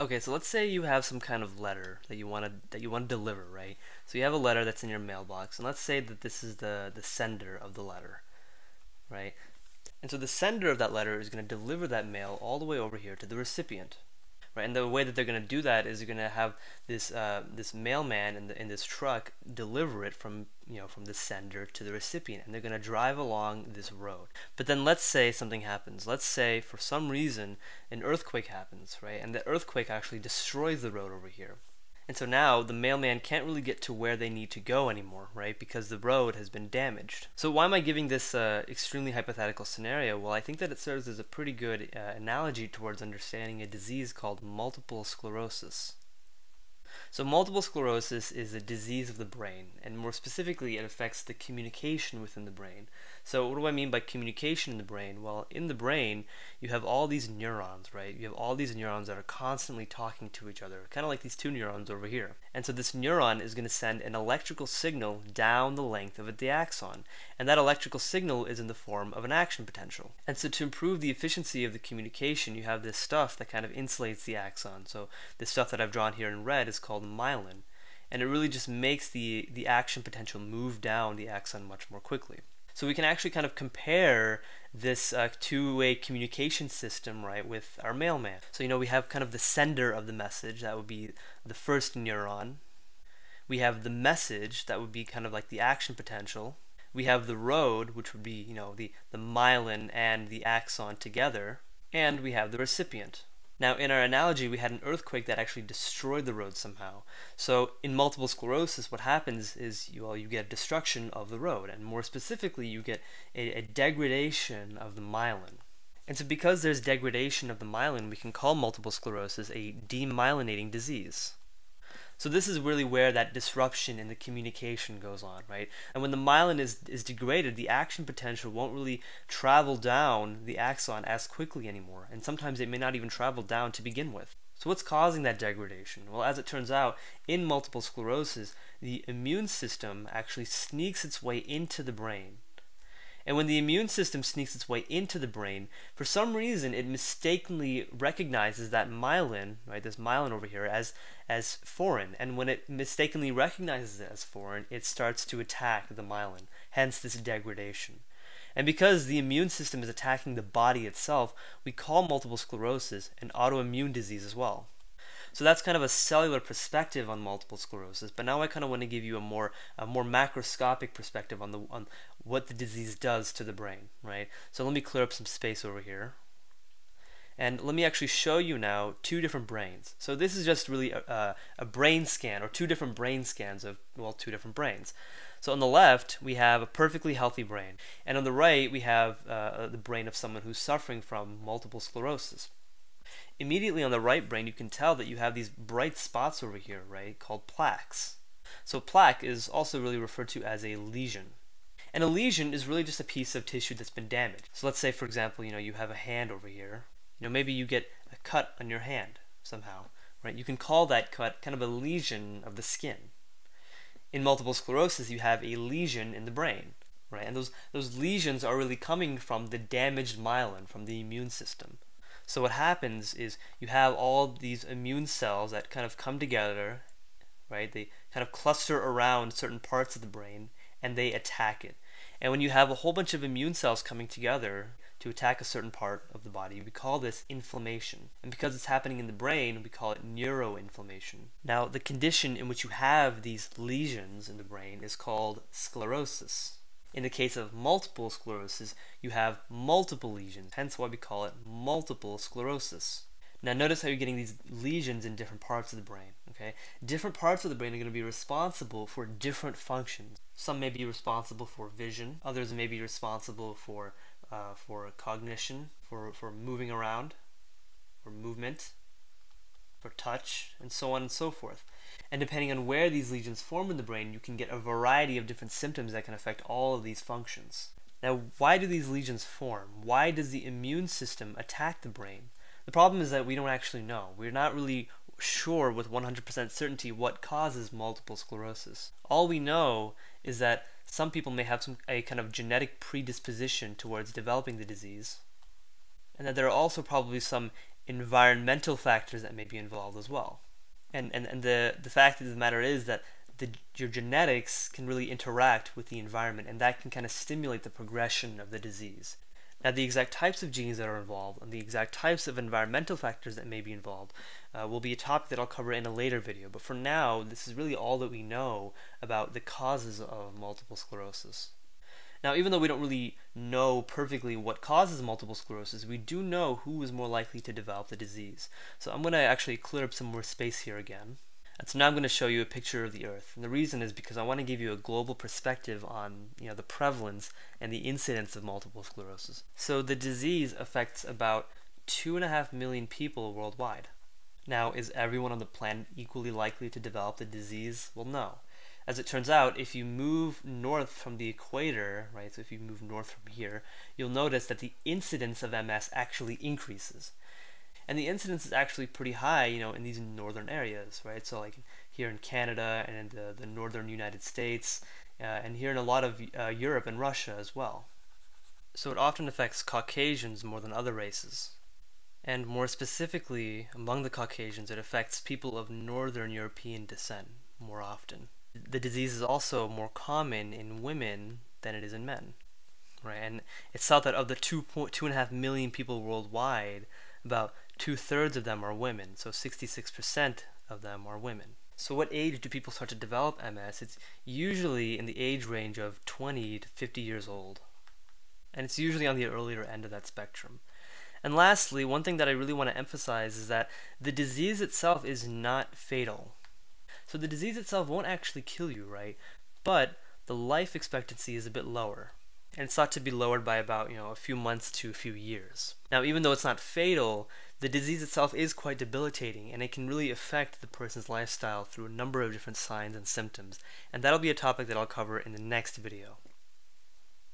Okay, so let's say you have some kind of letter that you want to that you want to deliver, right? So you have a letter that's in your mailbox, and let's say that this is the the sender of the letter, right? And so the sender of that letter is going to deliver that mail all the way over here to the recipient right? And the way that they're going to do that is they're going to have this uh, this mailman in, the, in this truck deliver it from you know from the sender to the recipient, and they're going to drive along this road. But then let's say something happens. Let's say for some reason an earthquake happens, right? And the earthquake actually destroys the road over here. And so now the mailman can't really get to where they need to go anymore, right? Because the road has been damaged. So why am I giving this uh, extremely hypothetical scenario? Well, I think that it serves as a pretty good uh, analogy towards understanding a disease called multiple sclerosis. So multiple sclerosis is a disease of the brain, and more specifically, it affects the communication within the brain. So what do I mean by communication in the brain? Well, in the brain, you have all these neurons, right? You have all these neurons that are constantly talking to each other, kind of like these two neurons over here. And so this neuron is going to send an electrical signal down the length of the axon, and that electrical signal is in the form of an action potential. And so to improve the efficiency of the communication, you have this stuff that kind of insulates the axon. So this stuff that I've drawn here in red is called myelin, and it really just makes the, the action potential move down the axon much more quickly. So we can actually kind of compare this uh, two-way communication system, right, with our mailman. So, you know, we have kind of the sender of the message, that would be the first neuron. We have the message, that would be kind of like the action potential. We have the road, which would be, you know, the, the myelin and the axon together. And we have the recipient. Now, in our analogy, we had an earthquake that actually destroyed the road somehow. So, in multiple sclerosis, what happens is you, well, you get destruction of the road, and more specifically, you get a, a degradation of the myelin. And so, because there's degradation of the myelin, we can call multiple sclerosis a demyelinating disease. So this is really where that disruption in the communication goes on, right? And when the myelin is, is degraded, the action potential won't really travel down the axon as quickly anymore. And sometimes it may not even travel down to begin with. So what's causing that degradation? Well, as it turns out, in multiple sclerosis, the immune system actually sneaks its way into the brain and when the immune system sneaks its way into the brain, for some reason it mistakenly recognizes that myelin, right, this myelin over here, as as foreign. And when it mistakenly recognizes it as foreign, it starts to attack the myelin. Hence this degradation. And because the immune system is attacking the body itself, we call multiple sclerosis an autoimmune disease as well. So that's kind of a cellular perspective on multiple sclerosis. But now I kind of want to give you a more a more macroscopic perspective on the on what the disease does to the brain, right? So let me clear up some space over here. And let me actually show you now two different brains. So this is just really a, a, brain scan, or two different brain scans of, well, two different brains. So on the left, we have a perfectly healthy brain. And on the right, we have uh, the brain of someone who's suffering from multiple sclerosis immediately on the right brain, you can tell that you have these bright spots over here, right, called plaques. So plaque is also really referred to as a lesion. And a lesion is really just a piece of tissue that's been damaged. So let's say, for example, you know, you have a hand over here. You know, maybe you get a cut on your hand somehow, right? You can call that cut kind of a lesion of the skin. In multiple sclerosis, you have a lesion in the brain, right? And those, those lesions are really coming from the damaged myelin, from the immune system. So what happens is you have all these immune cells that kind of come together, right? They kind of cluster around certain parts of the brain and they attack it. And when you have a whole bunch of immune cells coming together to attack a certain part of the body, we call this inflammation. And because it's happening in the brain, we call it neuroinflammation. Now, the condition in which you have these lesions in the brain is called sclerosis. In the case of multiple sclerosis, you have multiple lesions, hence why we call it multiple sclerosis. Now notice how you're getting these lesions in different parts of the brain, okay? Different parts of the brain are going to be responsible for different functions. Some may be responsible for vision, others may be responsible for, uh, for cognition, for, for moving around, for movement, for touch, and so on and so forth. And depending on where these lesions form in the brain, you can get a variety of different symptoms that can affect all of these functions. Now, why do these lesions form? Why does the immune system attack the brain? The problem is that we don't actually know. We're not really sure with 100% certainty what causes multiple sclerosis. All we know is that some people may have some, a kind of genetic predisposition towards developing the disease, and that there are also probably some environmental factors that may be involved as well. And, and, and the, the fact of the matter is that the, your genetics can really interact with the environment, and that can kind of stimulate the progression of the disease. Now, the exact types of genes that are involved and the exact types of environmental factors that may be involved uh, will be a topic that I'll cover in a later video. But for now, this is really all that we know about the causes of multiple sclerosis. Now, even though we don't really know perfectly what causes multiple sclerosis, we do know who is more likely to develop the disease. So I'm going to actually clear up some more space here again. And so now I'm going to show you a picture of the Earth. And the reason is because I want to give you a global perspective on you know, the prevalence and the incidence of multiple sclerosis. So the disease affects about 2.5 million people worldwide. Now, is everyone on the planet equally likely to develop the disease? Well, no. As it turns out, if you move north from the equator, right, so if you move north from here, you'll notice that the incidence of MS actually increases. And the incidence is actually pretty high, you know, in these northern areas, right? So like here in Canada and in the, the northern United States, uh, and here in a lot of uh, Europe and Russia as well. So it often affects Caucasians more than other races. And more specifically, among the Caucasians, it affects people of Northern European descent more often. The disease is also more common in women than it is in men. Right? And it's thought that of the two point two and a half million people worldwide, about two thirds of them are women. So 66% of them are women. So what age do people start to develop MS? It's usually in the age range of 20 to 50 years old. And it's usually on the earlier end of that spectrum. And lastly, one thing that I really want to emphasize is that the disease itself is not fatal. So the disease itself won't actually kill you, right? But the life expectancy is a bit lower. And it's thought to be lowered by about, you know, a few months to a few years. Now, even though it's not fatal, the disease itself is quite debilitating and it can really affect the person's lifestyle through a number of different signs and symptoms. And that'll be a topic that I'll cover in the next video.